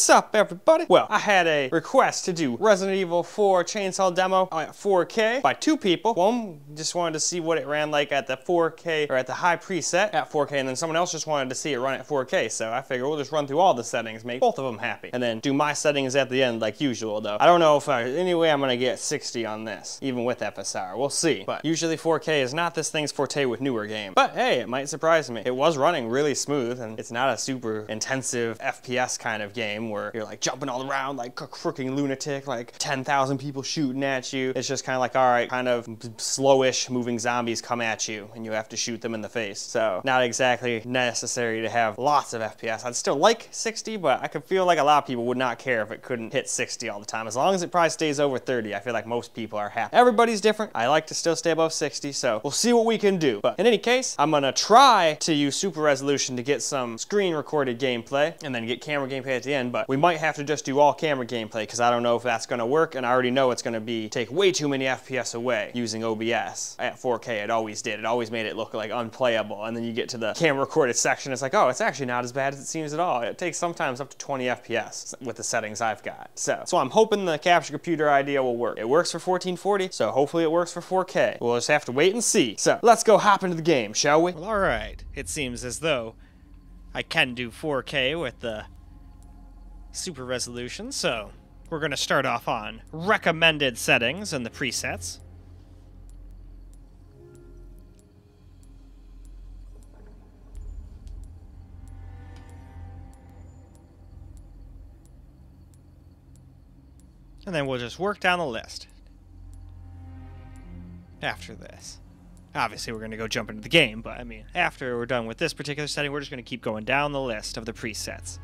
What's up, everybody? Well, I had a request to do Resident Evil 4 Chainsaw Demo at 4K by two people. One just wanted to see what it ran like at the 4K or at the high preset at 4K, and then someone else just wanted to see it run at 4K. So I figured we'll just run through all the settings, make both of them happy, and then do my settings at the end like usual, though. I don't know if I, anyway I'm gonna get 60 on this, even with FSR. We'll see. But usually 4K is not this thing's forte with newer games. But hey, it might surprise me. It was running really smooth, and it's not a super intensive FPS kind of game where you're like jumping all around like a freaking lunatic, like 10,000 people shooting at you. It's just kind of like, all right, kind of slowish moving zombies come at you and you have to shoot them in the face. So not exactly necessary to have lots of FPS. I'd still like 60, but I could feel like a lot of people would not care if it couldn't hit 60 all the time. As long as it probably stays over 30, I feel like most people are happy. Everybody's different. I like to still stay above 60, so we'll see what we can do. But in any case, I'm gonna try to use super resolution to get some screen recorded gameplay and then get camera gameplay at the end, but we might have to just do all camera gameplay because I don't know if that's going to work and I already know it's going to be take way too many FPS away using OBS at 4K. It always did. It always made it look like unplayable and then you get to the camera recorded section it's like, oh, it's actually not as bad as it seems at all. It takes sometimes up to 20 FPS with the settings I've got. So, so I'm hoping the capture computer idea will work. It works for 1440, so hopefully it works for 4K. We'll just have to wait and see. So, let's go hop into the game, shall we? Well, alright. It seems as though I can do 4K with the super resolution, so we're going to start off on recommended settings and the presets. And then we'll just work down the list after this. Obviously, we're going to go jump into the game, but I mean, after we're done with this particular setting, we're just going to keep going down the list of the presets.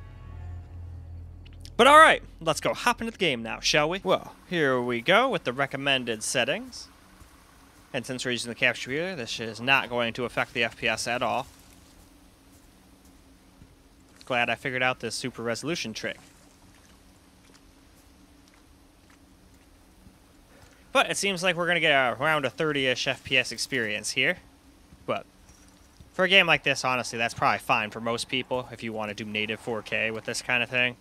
But alright, let's go hop into the game now, shall we? Well, here we go with the recommended settings. And since we're using the capture computer, this is not going to affect the FPS at all. Glad I figured out this super resolution trick. But it seems like we're going to get around a 30-ish FPS experience here. But for a game like this, honestly, that's probably fine for most people if you want to do native 4K with this kind of thing.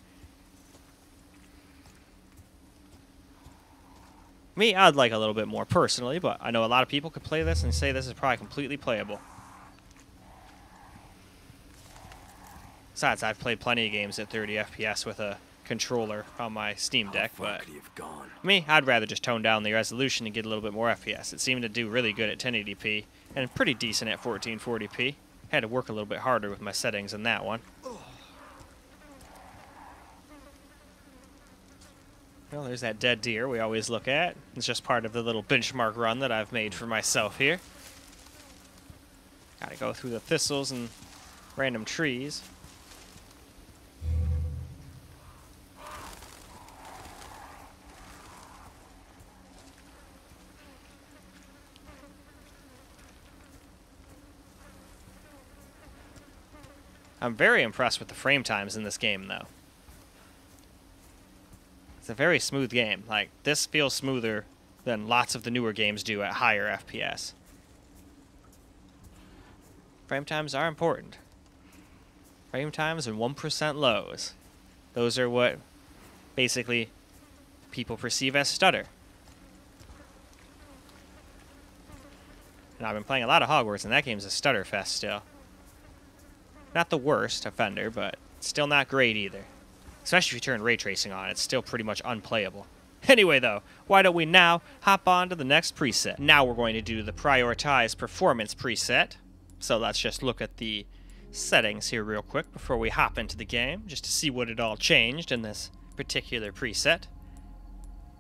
Me, I'd like a little bit more personally, but I know a lot of people could play this and say this is probably completely playable. Besides, I've played plenty of games at 30 FPS with a controller on my Steam Deck, but me, I'd rather just tone down the resolution and get a little bit more FPS. It seemed to do really good at 1080p and pretty decent at 1440p. Had to work a little bit harder with my settings in that one. Well, there's that dead deer we always look at. It's just part of the little benchmark run that I've made for myself here. Gotta go through the thistles and random trees. I'm very impressed with the frame times in this game, though. It's a very smooth game. Like, this feels smoother than lots of the newer games do at higher FPS. Frame times are important. Frame times and 1% lows. Those are what basically people perceive as stutter. And I've been playing a lot of Hogwarts, and that game's a stutter fest still. Not the worst offender, but still not great either. Especially if you turn ray tracing on, it's still pretty much unplayable. Anyway, though, why don't we now hop on to the next preset? Now we're going to do the prioritize performance preset. So let's just look at the settings here real quick before we hop into the game, just to see what it all changed in this particular preset.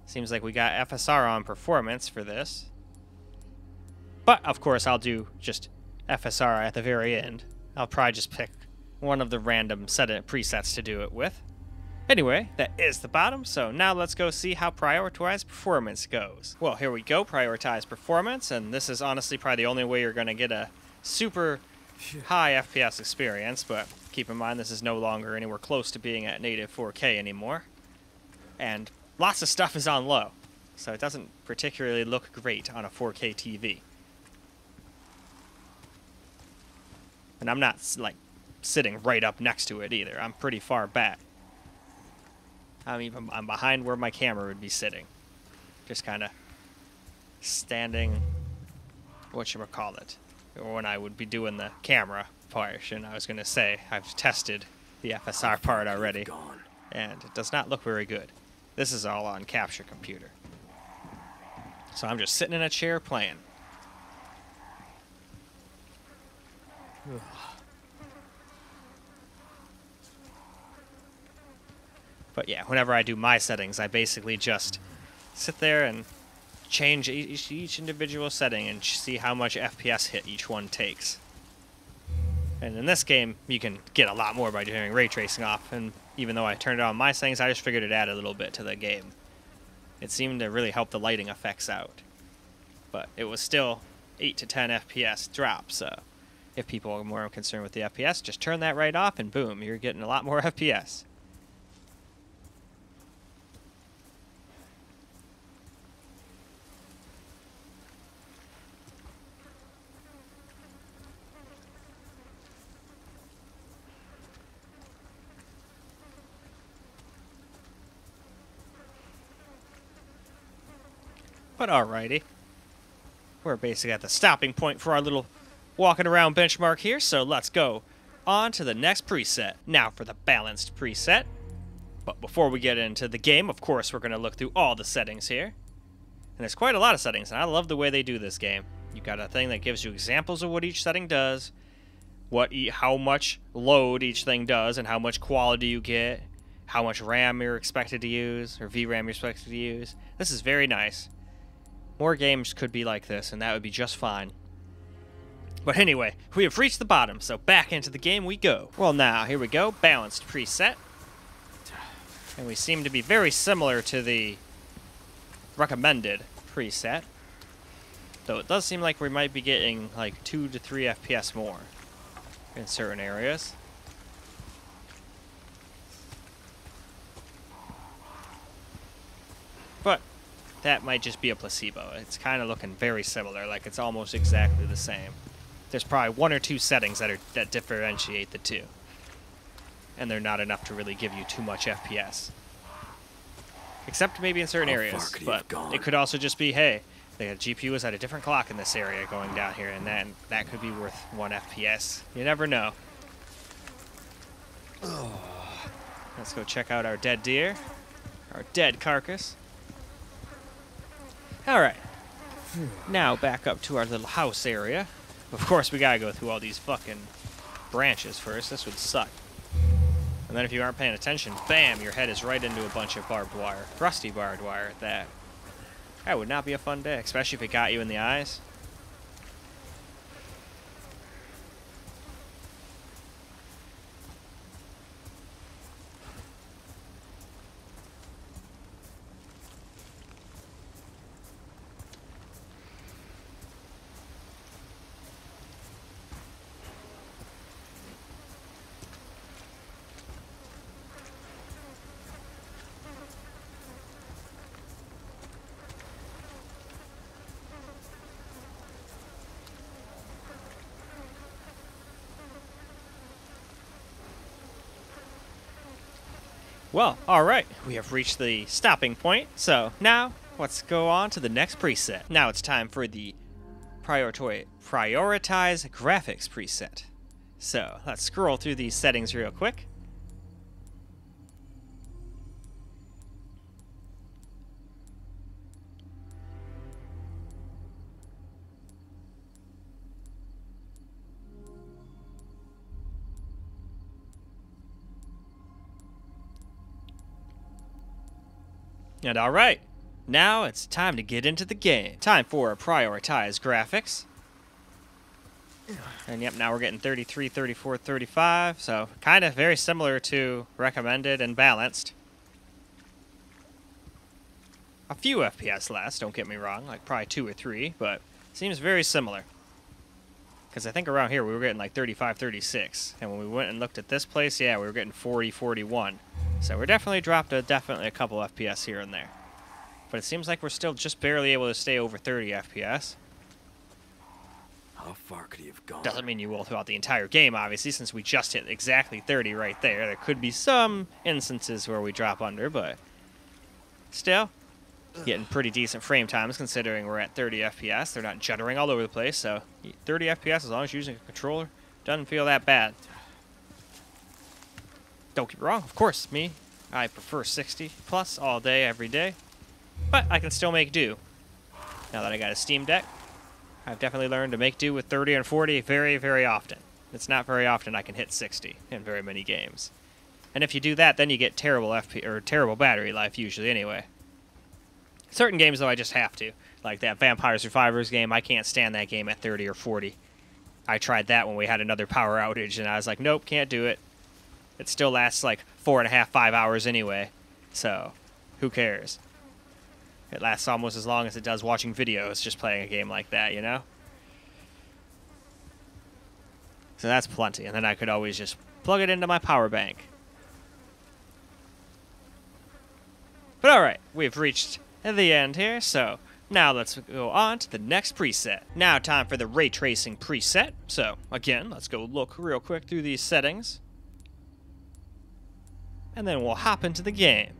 Seems like we got FSR on performance for this. But, of course, I'll do just FSR at the very end. I'll probably just pick one of the random set presets to do it with. Anyway, that is the bottom, so now let's go see how prioritize performance goes. Well, here we go, prioritize performance, and this is honestly probably the only way you're going to get a super high FPS experience, but keep in mind this is no longer anywhere close to being at native 4K anymore. And lots of stuff is on low, so it doesn't particularly look great on a 4K TV. And I'm not, like, sitting right up next to it either. I'm pretty far back. I'm even I'm behind where my camera would be sitting. Just kind of standing, what should we call it? Or when I would be doing the camera portion, I was going to say I've tested the FSR part already, and it does not look very good. This is all on capture computer. So I'm just sitting in a chair playing. But yeah, whenever I do my settings, I basically just sit there and change each, each individual setting and see how much FPS hit each one takes. And in this game, you can get a lot more by doing ray tracing off. And even though I turned it on my settings, I just figured it add a little bit to the game. It seemed to really help the lighting effects out. But it was still 8 to 10 FPS drop, so if people are more concerned with the FPS, just turn that right off and boom, you're getting a lot more FPS. But alrighty. We're basically at the stopping point for our little walking around benchmark here, so let's go on to the next preset. Now for the balanced preset. But before we get into the game, of course, we're going to look through all the settings here. And there's quite a lot of settings, and I love the way they do this game. You've got a thing that gives you examples of what each setting does, what e how much load each thing does, and how much quality you get, how much RAM you're expected to use, or VRAM you're expected to use. This is very nice. More games could be like this, and that would be just fine. But anyway, we have reached the bottom, so back into the game we go. Well now, here we go, balanced preset. And we seem to be very similar to the recommended preset. Though it does seem like we might be getting like 2 to 3 FPS more in certain areas. But that might just be a placebo. It's kind of looking very similar, like it's almost exactly the same. There's probably one or two settings that are that differentiate the two. And they're not enough to really give you too much FPS. Except maybe in certain How areas. But it could also just be, hey, the GPU is at a different clock in this area going down here, and that that could be worth one FPS. You never know. Let's go check out our dead deer, our dead carcass. All right. Now back up to our little house area. Of course, we gotta go through all these fucking branches first. This would suck. And then if you aren't paying attention, bam, your head is right into a bunch of barbed wire. Rusty barbed wire at that. That would not be a fun day, especially if it got you in the eyes. Well, alright, we have reached the stopping point, so now let's go on to the next preset. Now it's time for the prioritize, prioritize graphics preset. So let's scroll through these settings real quick. And alright, now it's time to get into the game. Time for a prioritize graphics. And yep, now we're getting 33, 34, 35, so kind of very similar to recommended and balanced. A few FPS less, don't get me wrong, like probably two or three, but seems very similar. Because I think around here we were getting like 35, 36. And when we went and looked at this place, yeah, we were getting 40, 41. So we're definitely dropped a, definitely a couple FPS here and there. But it seems like we're still just barely able to stay over 30 FPS. How far could he have gone? Doesn't mean you will throughout the entire game, obviously, since we just hit exactly 30 right there. There could be some instances where we drop under, but still, getting pretty decent frame times considering we're at 30 FPS. They're not juddering all over the place, so 30 FPS as long as you're using a controller doesn't feel that bad. Don't get me wrong, of course, me, I prefer 60 plus all day, every day, but I can still make do. Now that I got a Steam Deck, I've definitely learned to make do with 30 and 40 very, very often. It's not very often I can hit 60 in very many games. And if you do that, then you get terrible FP or terrible battery life usually anyway. Certain games though I just have to. Like that Vampire Survivors game, I can't stand that game at 30 or 40. I tried that when we had another power outage and I was like, nope, can't do it. It still lasts like four and a half, five hours anyway. So, who cares? It lasts almost as long as it does watching videos just playing a game like that, you know? So that's plenty. And then I could always just plug it into my power bank. But alright, we've reached the end here, so now let's go on to the next preset. Now time for the ray tracing preset. So again, let's go look real quick through these settings. And then we'll hop into the game.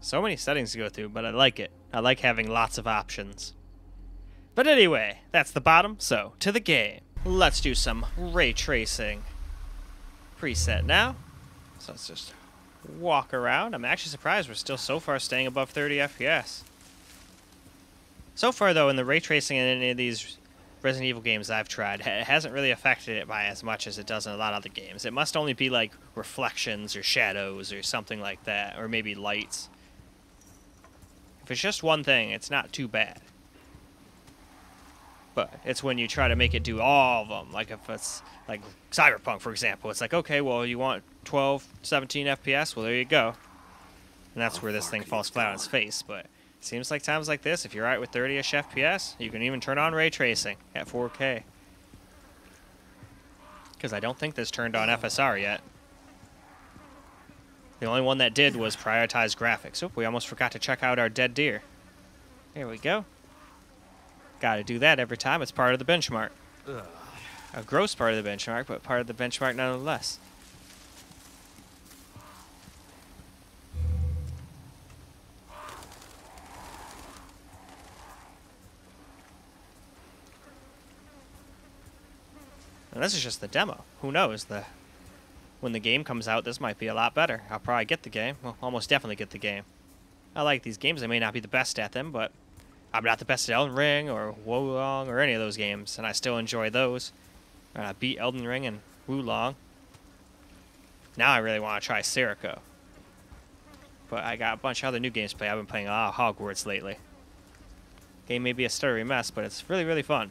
So many settings to go through, but I like it. I like having lots of options. But anyway, that's the bottom, so to the game. Let's do some ray tracing. Preset now. So let's just walk around. I'm actually surprised we're still so far staying above 30 FPS. So far, though, in the ray tracing in any of these Resident Evil games I've tried, it hasn't really affected it by as much as it does in a lot of other games. It must only be like reflections or shadows or something like that, or maybe lights. If it's just one thing, it's not too bad. But it's when you try to make it do all of them. Like if it's like Cyberpunk, for example. It's like, okay, well, you want 12, 17 FPS? Well, there you go. And that's where this thing falls flat on its face. But it seems like times like this, if you're right with 30-ish FPS, you can even turn on ray tracing at 4K. Because I don't think this turned on FSR yet. The only one that did was prioritize graphics. Oh, we almost forgot to check out our dead deer. Here we go. Got to do that every time. It's part of the benchmark. Ugh. A gross part of the benchmark, but part of the benchmark nonetheless. And this is just the demo. Who knows? The when the game comes out, this might be a lot better. I'll probably get the game. Well, almost definitely get the game. I like these games. I may not be the best at them, but I'm not the best at Elden Ring or Wo Long or any of those games, and I still enjoy those. And I beat Elden Ring and Wo Long. Now I really want to try Sekiro. But I got a bunch of other new games to play. I've been playing a lot of Hogwarts lately. Game may be a stuttery mess, but it's really, really fun.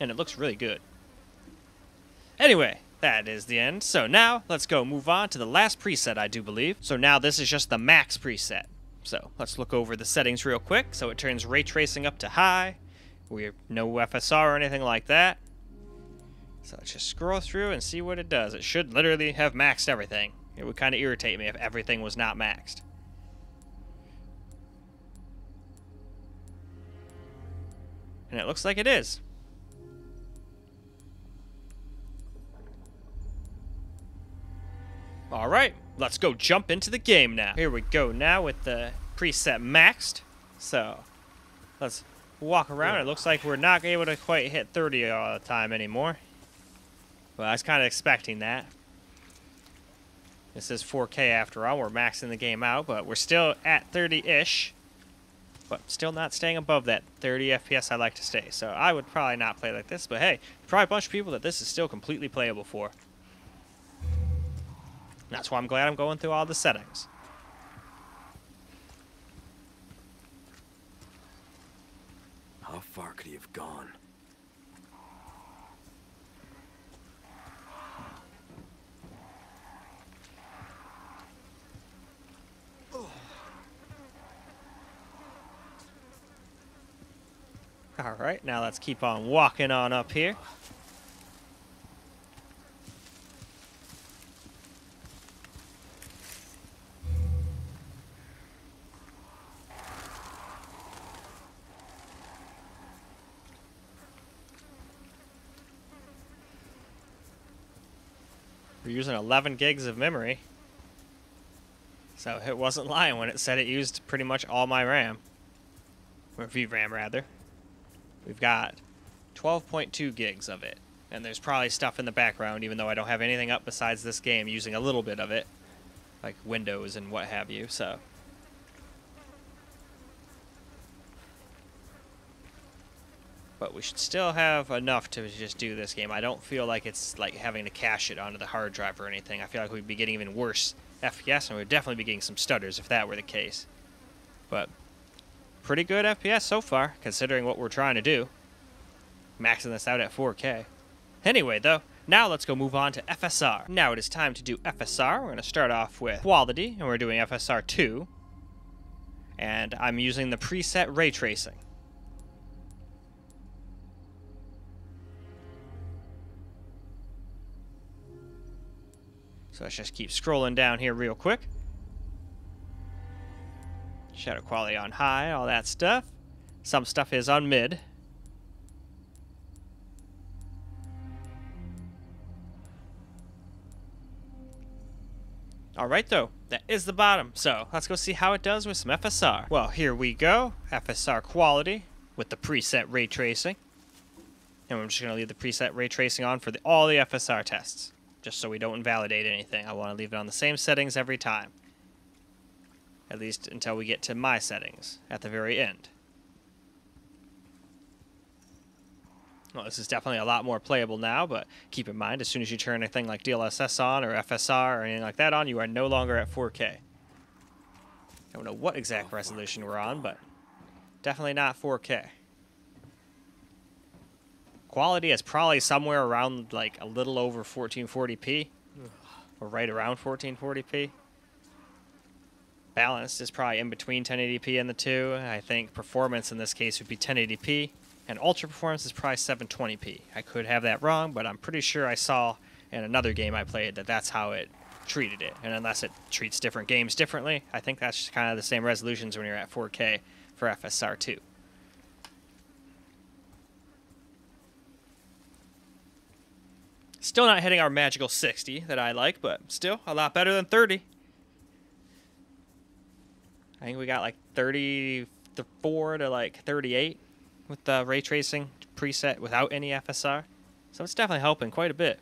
And it looks really good. Anyway, that is the end. So now, let's go move on to the last preset, I do believe. So now this is just the max preset. So let's look over the settings real quick. So it turns ray tracing up to high. We have no FSR or anything like that. So let's just scroll through and see what it does. It should literally have maxed everything. It would kind of irritate me if everything was not maxed. And it looks like it is. Alright, let's go jump into the game now. Here we go now with the preset maxed. So, let's walk around. It looks like we're not able to quite hit 30 all the time anymore. Well, I was kind of expecting that. This is 4K after all. We're maxing the game out, but we're still at 30-ish. But still not staying above that 30 FPS I like to stay. So I would probably not play like this. But hey, probably a bunch of people that this is still completely playable for. That's why I'm glad I'm going through all the settings. How far could he have gone? All right, now let's keep on walking on up here. We're using 11 gigs of memory. So it wasn't lying when it said it used pretty much all my RAM. Or VRAM, rather. We've got 12.2 gigs of it. And there's probably stuff in the background, even though I don't have anything up besides this game, using a little bit of it. Like Windows and what have you, so. But we should still have enough to just do this game. I don't feel like it's like having to cache it onto the hard drive or anything. I feel like we'd be getting even worse FPS, and we'd definitely be getting some stutters if that were the case. But pretty good FPS so far, considering what we're trying to do. Maxing this out at 4K. Anyway, though, now let's go move on to FSR. Now it is time to do FSR. We're going to start off with quality, and we're doing FSR 2. And I'm using the preset ray tracing. So let's just keep scrolling down here real quick. Shadow quality on high, all that stuff. Some stuff is on mid. Alright though, that is the bottom. So let's go see how it does with some FSR. Well, here we go. FSR quality with the preset ray tracing. And I'm just going to leave the preset ray tracing on for the, all the FSR tests. Just so we don't invalidate anything. I want to leave it on the same settings every time. At least until we get to my settings at the very end. Well, this is definitely a lot more playable now, but keep in mind, as soon as you turn anything like DLSS on or FSR or anything like that on, you are no longer at 4K. I don't know what exact oh, resolution we're on, but definitely not 4K. Quality is probably somewhere around like a little over 1440p, or right around 1440p. Balanced is probably in between 1080p and the two. I think performance in this case would be 1080p and ultra performance is probably 720p. I could have that wrong, but I'm pretty sure I saw in another game I played that that's how it treated it. And unless it treats different games differently, I think that's kind of the same resolutions when you're at 4K for FSR2. Still not hitting our magical 60 that I like, but still a lot better than 30. I think we got like 34 to like 38 with the ray tracing preset without any FSR. So it's definitely helping quite a bit.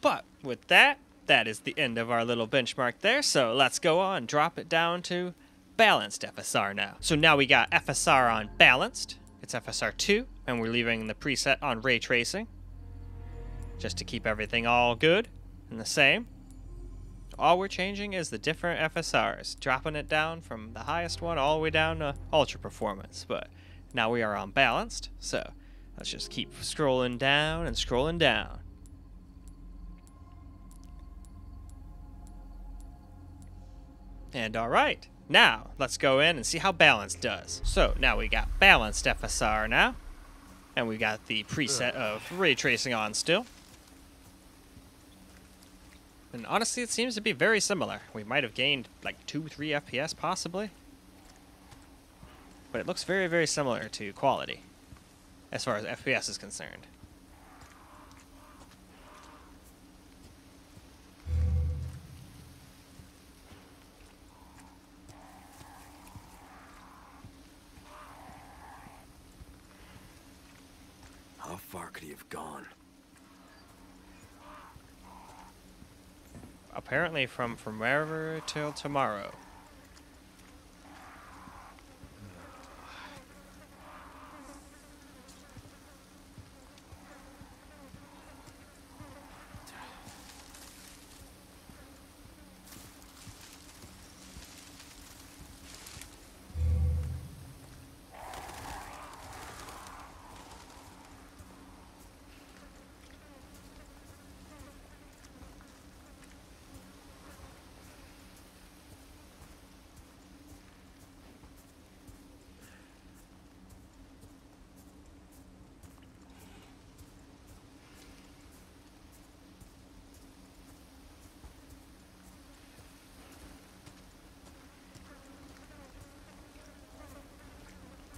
But with that, that is the end of our little benchmark there. So let's go on, drop it down to balanced FSR now. So now we got FSR on balanced. It's FSR 2 and we're leaving the preset on ray tracing just to keep everything all good and the same. All we're changing is the different FSRs, dropping it down from the highest one all the way down to ultra performance. But now we are on balanced, so let's just keep scrolling down and scrolling down. And alright, now let's go in and see how balance does. So now we got balanced FSR now. And we got the preset of ray tracing on still. And honestly, it seems to be very similar. We might have gained like 2, 3 FPS possibly. But it looks very, very similar to quality as far as FPS is concerned. Could he have gone? Apparently from from wherever till tomorrow.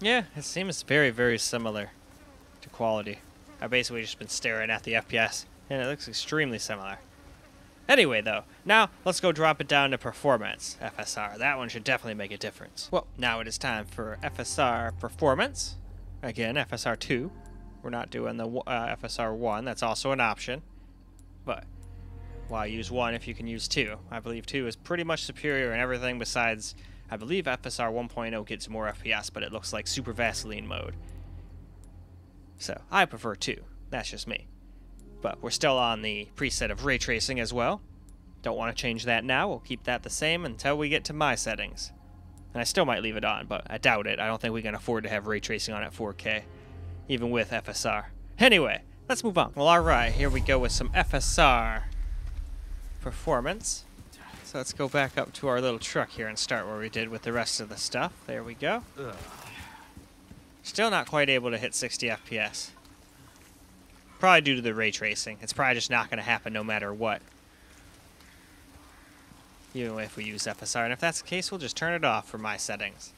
Yeah, it seems very, very similar to quality. I've basically just been staring at the FPS, and it looks extremely similar. Anyway, though, now let's go drop it down to performance FSR. That one should definitely make a difference. Well, now it is time for FSR performance. Again, FSR 2. We're not doing the uh, FSR 1. That's also an option. But why use 1 if you can use 2? I believe 2 is pretty much superior in everything besides, I believe FSR 1.0 gets more FPS, but it looks like Super Vaseline mode. So, I prefer 2. That's just me. But we're still on the preset of ray tracing as well. Don't want to change that now. We'll keep that the same until we get to my settings. And I still might leave it on, but I doubt it. I don't think we can afford to have ray tracing on at 4K, even with FSR. Anyway, let's move on. Well, alright, here we go with some FSR performance. So let's go back up to our little truck here and start where we did with the rest of the stuff. There we go. Still not quite able to hit 60 FPS. Probably due to the ray tracing. It's probably just not going to happen no matter what even if we use FSR. And if that's the case, we'll just turn it off for my settings.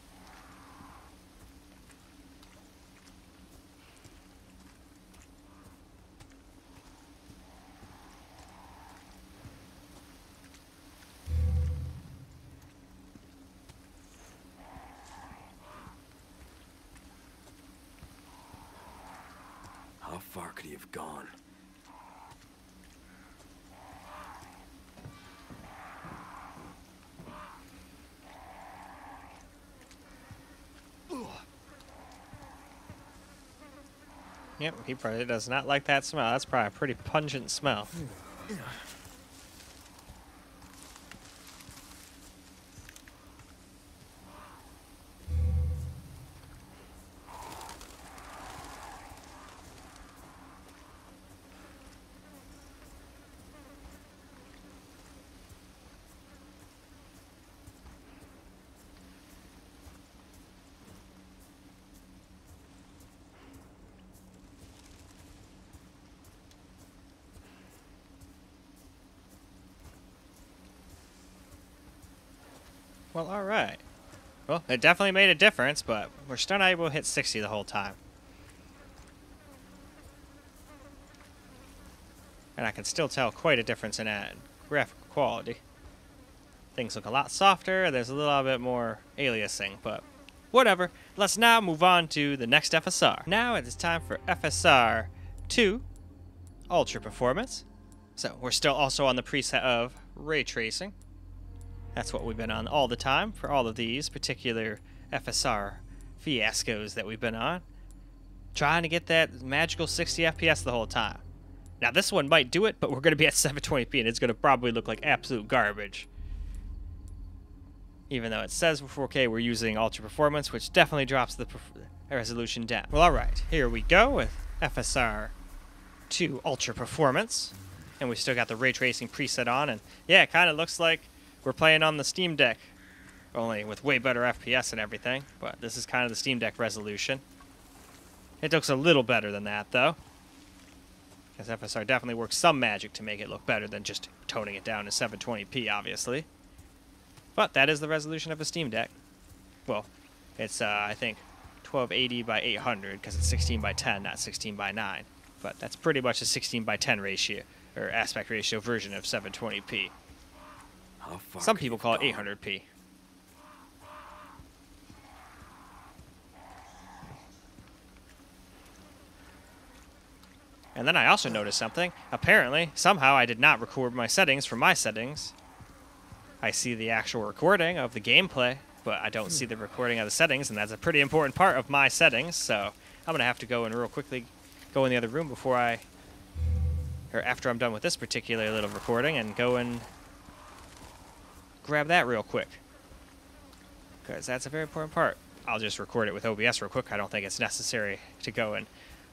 How far could he have gone? Yep, he probably does not like that smell. That's probably a pretty pungent smell. Well, alright. Well, it definitely made a difference, but we're still not able to hit 60 the whole time. And I can still tell quite a difference in that graphical quality. Things look a lot softer, there's a little bit more aliasing, but whatever. Let's now move on to the next FSR. Now it is time for FSR 2 Ultra Performance. So we're still also on the preset of ray tracing. That's what we've been on all the time for all of these particular FSR fiascos that we've been on. Trying to get that magical 60 FPS the whole time. Now this one might do it, but we're going to be at 720p and it's going to probably look like absolute garbage. Even though it says for 4K we're using Ultra Performance, which definitely drops the resolution down. Well, alright, here we go with FSR 2 Ultra Performance. And we still got the ray tracing preset on, and yeah, it kind of looks like we're playing on the Steam Deck, only with way better FPS and everything, but this is kind of the Steam Deck resolution. It looks a little better than that, though. Because FSR definitely works some magic to make it look better than just toning it down to 720p, obviously. But that is the resolution of a Steam Deck. Well, it's, uh, I think, 1280 by 800, because it's 16 by 10, not 16 by 9. But that's pretty much a 16 by 10 ratio, or aspect ratio version of 720p. Some people call it 800p. And then I also noticed something. Apparently, somehow I did not record my settings from my settings. I see the actual recording of the gameplay, but I don't see the recording of the settings, and that's a pretty important part of my settings, so I'm going to have to go and real quickly go in the other room before I, or after I'm done with this particular little recording, and go and grab that real quick. Because that's a very important part. I'll just record it with OBS real quick. I don't think it's necessary to go and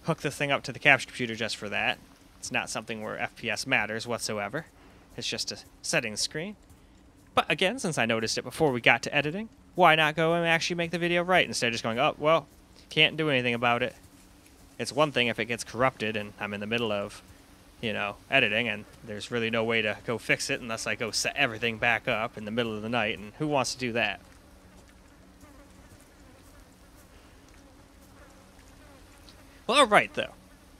hook the thing up to the capture computer just for that. It's not something where FPS matters whatsoever. It's just a settings screen. But again, since I noticed it before we got to editing, why not go and actually make the video right instead of just going, oh, well, can't do anything about it. It's one thing if it gets corrupted and I'm in the middle of you know, editing, and there's really no way to go fix it unless I go set everything back up in the middle of the night, and who wants to do that? Well, all right, though.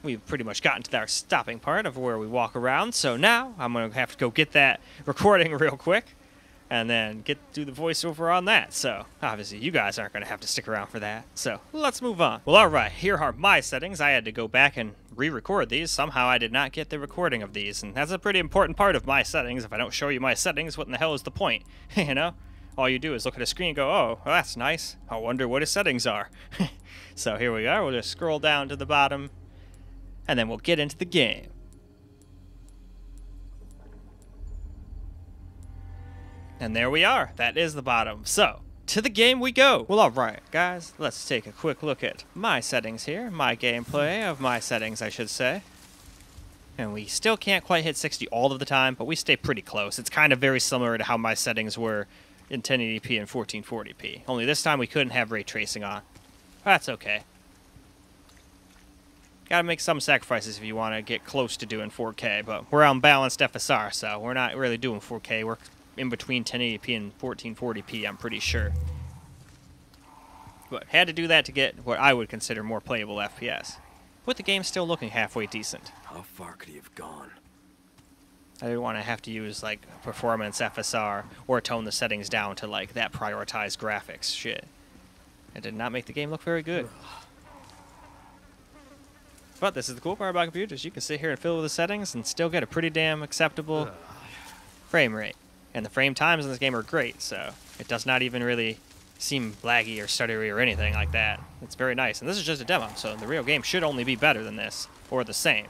We've pretty much gotten to our stopping part of where we walk around, so now I'm going to have to go get that recording real quick and then get do the voiceover on that. So, obviously, you guys aren't going to have to stick around for that. So, let's move on. Well, all right, here are my settings. I had to go back and re record these. Somehow, I did not get the recording of these, and that's a pretty important part of my settings. If I don't show you my settings, what in the hell is the point? you know? All you do is look at a screen and go, oh, well, that's nice. I wonder what his settings are. so, here we are. We'll just scroll down to the bottom and then we'll get into the game. And there we are. That is the bottom. So, to the game we go. Well, alright, guys. Let's take a quick look at my settings here. My gameplay of my settings, I should say. And we still can't quite hit 60 all of the time, but we stay pretty close. It's kind of very similar to how my settings were in 1080p and 1440p. Only this time we couldn't have ray tracing on. That's okay. Gotta make some sacrifices if you want to get close to doing 4K, but we're on balanced FSR, so we're not really doing 4K. We're in between 1080p and 1440p, I'm pretty sure. But had to do that to get what I would consider more playable FPS. With the game still looking halfway decent. How far could he have gone? I didn't want to have to use like performance FSR or tone the settings down to like that prioritized graphics shit. It did not make the game look very good. But this is the cool part about computers. You can sit here and fiddle with the settings and still get a pretty damn acceptable frame rate. And the frame times in this game are great, so it does not even really seem laggy or stuttery or anything like that. It's very nice. And this is just a demo, so the real game should only be better than this, or the same.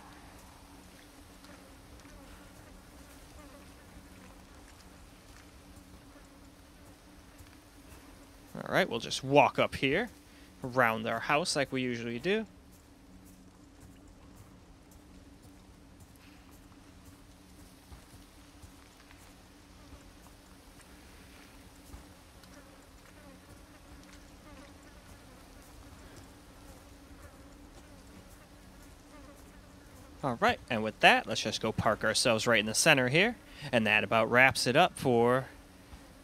Alright, we'll just walk up here, around our house like we usually do. Alright, and with that, let's just go park ourselves right in the center here. And that about wraps it up for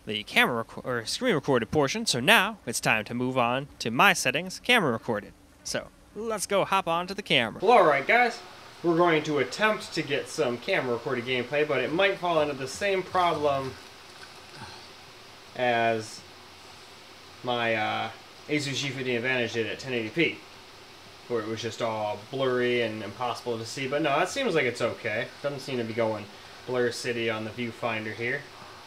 the camera or screen recorded portion. So now it's time to move on to my settings, camera recorded. So let's go hop on to the camera. Well, alright guys, we're going to attempt to get some camera recorded gameplay, but it might fall into the same problem as my uh, Asus G15 Advantage did at 1080p, where it was just all blurry and impossible to see. But no, that seems like it's okay. Doesn't seem to be going blur city on the viewfinder here.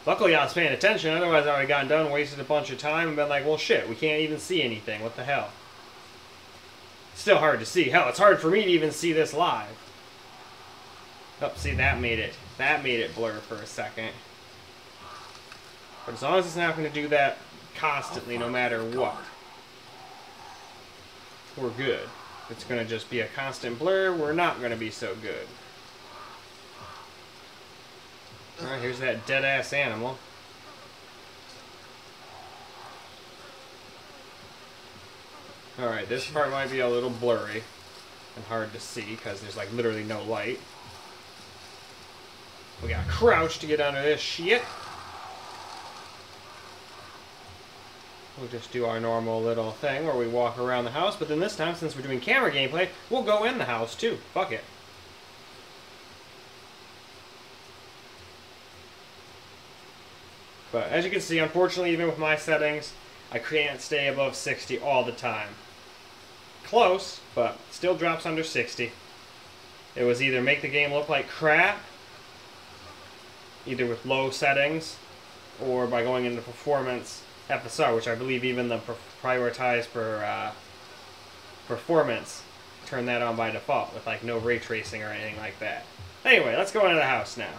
Luckily I was paying attention, otherwise I would have gotten done, wasted a bunch of time, and been like, well shit, we can't even see anything, what the hell. Still hard to see. Hell, it's hard for me to even see this live. Oh, see, that made it. That made it blur for a second. But as long as it's not going to do that constantly, no matter what, we're good. It's going to just be a constant blur, we're not going to be so good. Alright, here's that dead-ass animal. Alright, this part might be a little blurry and hard to see because there's like literally no light. We gotta crouch to get under this shit. We'll just do our normal little thing where we walk around the house, but then this time, since we're doing camera gameplay, we'll go in the house too. Fuck it. But as you can see, unfortunately, even with my settings, I can't stay above 60 all the time. Close, but still drops under 60. It was either make the game look like crap, either with low settings, or by going into performance FSR, which I believe even the prioritized for uh, performance turn that on by default with like no ray tracing or anything like that. Anyway, let's go into the house now.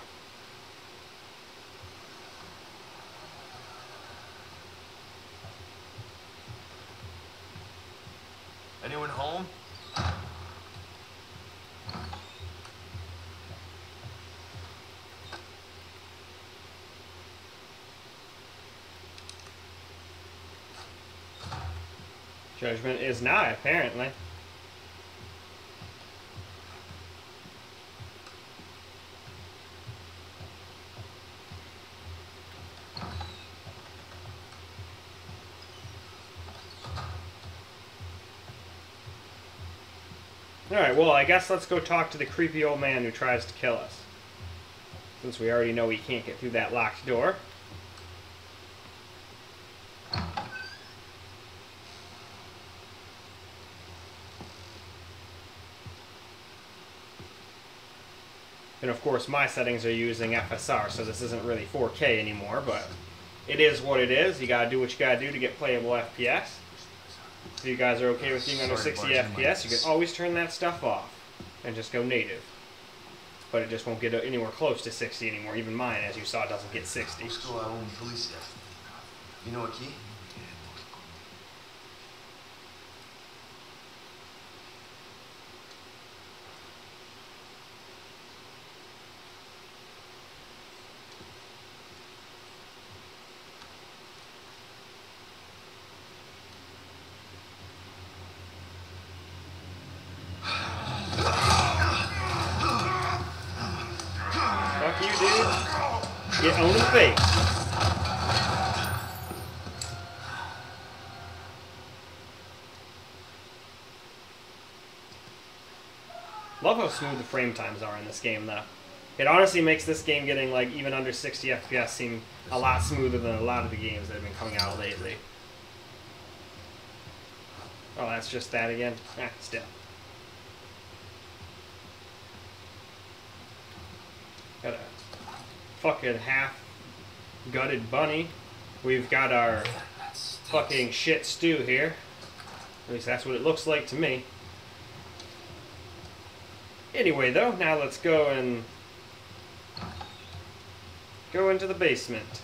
Anyone home? Judgment is nigh, apparently. Alright, well, I guess let's go talk to the creepy old man who tries to kill us. Since we already know he can't get through that locked door. And of course, my settings are using FSR, so this isn't really 4K anymore, but it is what it is. You gotta do what you gotta do to get playable FPS. If you guys are okay with being under Sorry 60 FPS, you can always turn that stuff off and just go native. But it just won't get anywhere close to 60 anymore. Even mine, as you saw, doesn't get 60. Busco a un policía. Vino aquí. Fuck you, dude. Get on the face. Love how smooth the frame times are in this game, though. It honestly makes this game getting like even under 60 FPS seem a lot smoother than a lot of the games that have been coming out lately. Oh, that's just that again? Eh, still. Got a fucking half gutted bunny. We've got our fucking shit stew here. At least that's what it looks like to me. Anyway, though, now let's go and go into the basement.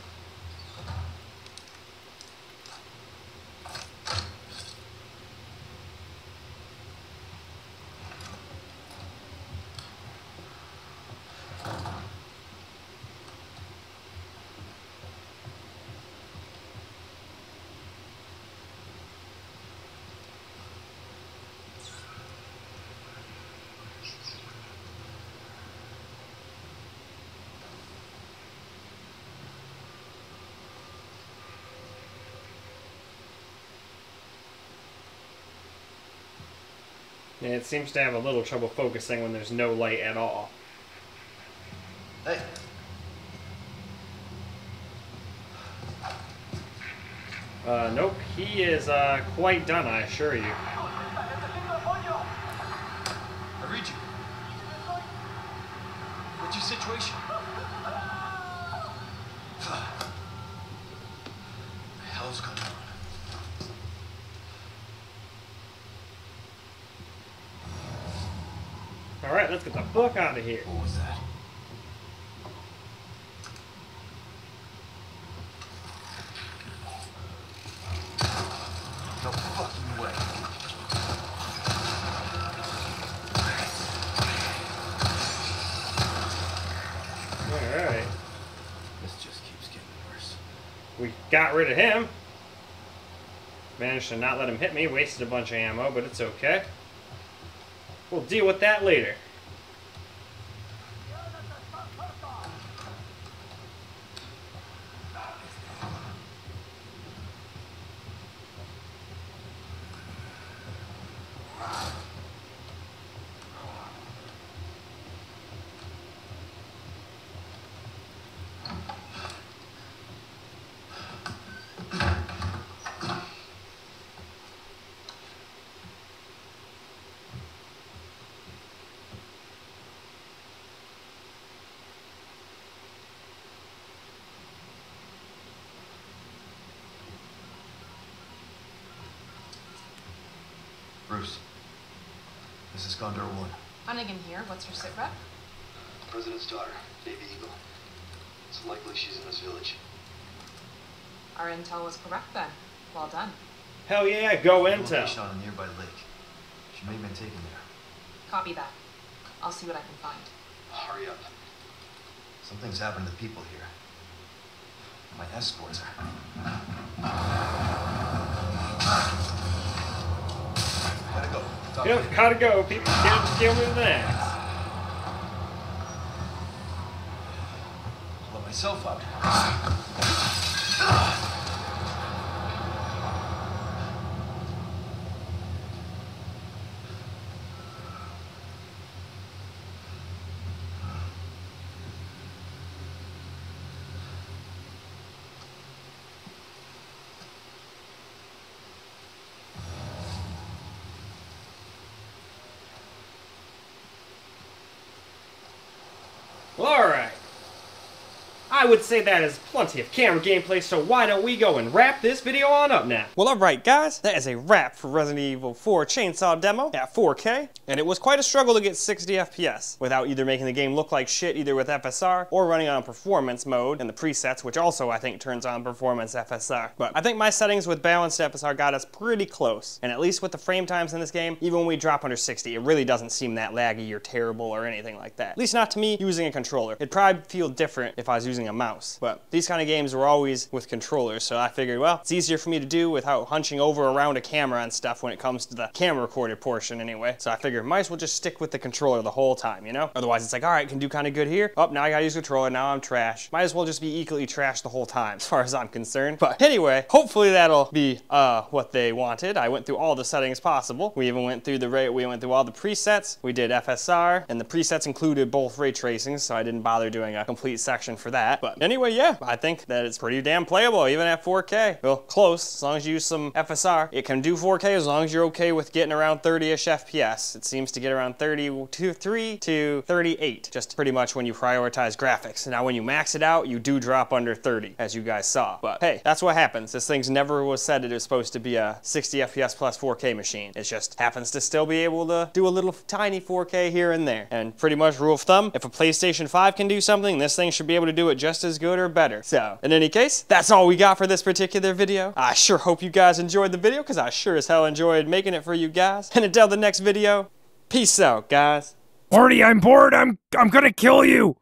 And it seems to have a little trouble focusing when there's no light at all. Hey. Uh, nope, he is uh, quite done, I assure you. I read you. What's your situation? the hell's going on? Alright, let's get the fuck out of here. What was that? No fucking way. Alright. This just keeps getting worse. We got rid of him. Managed to not let him hit me. Wasted a bunch of ammo, but it's okay. We'll deal with that later. This is Condor One. Hunnigan here. What's your sit rep? President's daughter, Baby Eagle. It's likely she's in this village. Our intel was correct then. Well done. Hell yeah, go Location intel. on a nearby lake. She may have been taken there. Copy that. I'll see what I can find. Hurry up. Something's happened to the people here. My escorts are. Gotta go. Talk Yep, gotta go. People can't kill me axe. Let myself out. Well, alright. I would say that is plenty of camera gameplay, so why don't we go and wrap this video on up now? Well, alright guys, that is a wrap for Resident Evil 4 Chainsaw Demo at 4K, and it was quite a struggle to get 60 FPS without either making the game look like shit either with FSR or running on performance mode and the presets, which also I think turns on performance FSR. But I think my settings with balanced FSR got us pretty close, and at least with the frame times in this game, even when we drop under 60, it really doesn't seem that laggy or terrible or anything like that. At least not to me using a controller. It'd probably feel different if I was using a mouse. But these kind of games were always with controllers, so I figured, well, it's easier for me to do without hunching over around a camera and stuff when it comes to the camera recorded portion anyway. So I figured, might as well just stick with the controller the whole time, you know? Otherwise, it's like, all right, can do kind of good here. Oh, now I gotta use controller, now I'm trash. Might as well just be equally trash the whole time, as far as I'm concerned. But anyway, hopefully that'll be uh, what they wanted. I went through all the settings possible. We even went through the rate, we went through all the presets. We did FSR, and the presets included both ray tracing, so I didn't bother doing a complete section for that. But anyway, yeah, I think that it's pretty damn playable, even at 4K. Well, close, as long as you use some FSR. It can do 4K as long as you're okay with getting around 30-ish FPS. It seems to get around 33 to 38, just pretty much when you prioritize graphics. Now, when you max it out, you do drop under 30, as you guys saw. But hey, that's what happens. This thing's never was said it is supposed to be a 60 FPS plus 4K machine. It just happens to still be able to do a little tiny 4K here and there. And pretty much rule of thumb, if a PlayStation 5 can do something, this thing should be able to do it just as good or better. So, in any case, that's all we got for this particular video. I sure hope you guys enjoyed the video, because I sure as hell enjoyed making it for you guys. And until the next video, peace out, guys. Marty, I'm bored. I'm I'm gonna kill you.